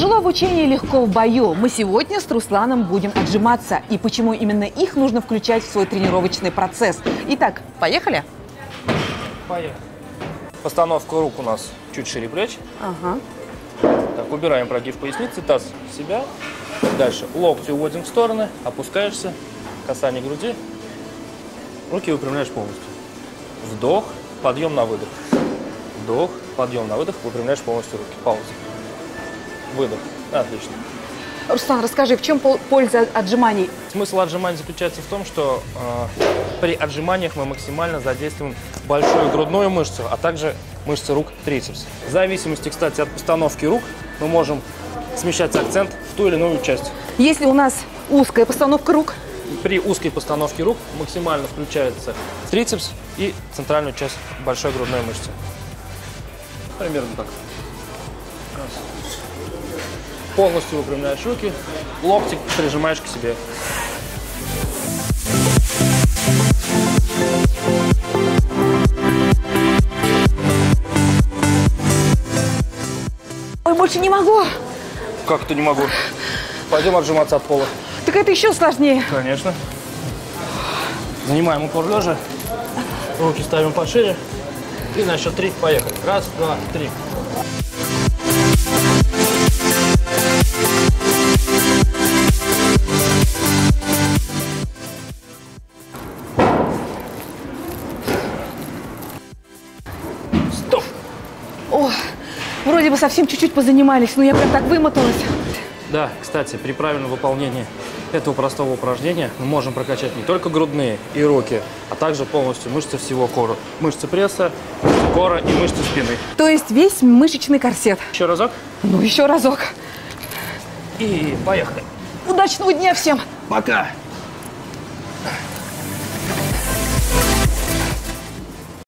Тяжело в учении, легко в бою. Мы сегодня с Русланом будем отжиматься. И почему именно их нужно включать в свой тренировочный процесс. Итак, поехали? Поехали. Постановка рук у нас чуть шире плеч. Ага. Так, убираем прогиб поясницы, таз в себя. Дальше локти уводим в стороны, опускаешься, касание груди. Руки выпрямляешь полностью. Вдох, подъем на выдох. Вдох, подъем на выдох, выпрямляешь полностью руки. Пауза. Выдох. Отлично. Руслан, расскажи, в чем пол- польза отжиманий? Смысл отжиманий заключается в том, что э, при отжиманиях мы максимально задействуем большую грудную мышцу, а также мышцы рук трицепс. В зависимости, кстати, от постановки рук мы можем смещать акцент в ту или иную часть. Если у нас узкая постановка рук, При узкой постановке рук максимально включается трицепс и центральную часть большой грудной мышцы. Примерно так. Полностью выпрямляешь руки, локти прижимаешь к себе. ой, больше не могу. Как это не могу? Пойдем отжиматься от пола. Так это еще сложнее. Конечно. Занимаем упор лежа. Руки ставим пошире. И на счет три поехали. Раз, два, три. Стоп! О, вроде бы совсем чуть-чуть позанимались, но я прям так вымоталась. Да, кстати, при правильном выполнении этого простого упражнения мы можем прокачать не только грудные и руки, а также полностью мышцы всего кора. Мышцы пресса, мышцы кора и мышцы спины. То есть весь мышечный корсет. Еще разок. Ну, еще разок. И поехали. Удачного дня всем! Пока.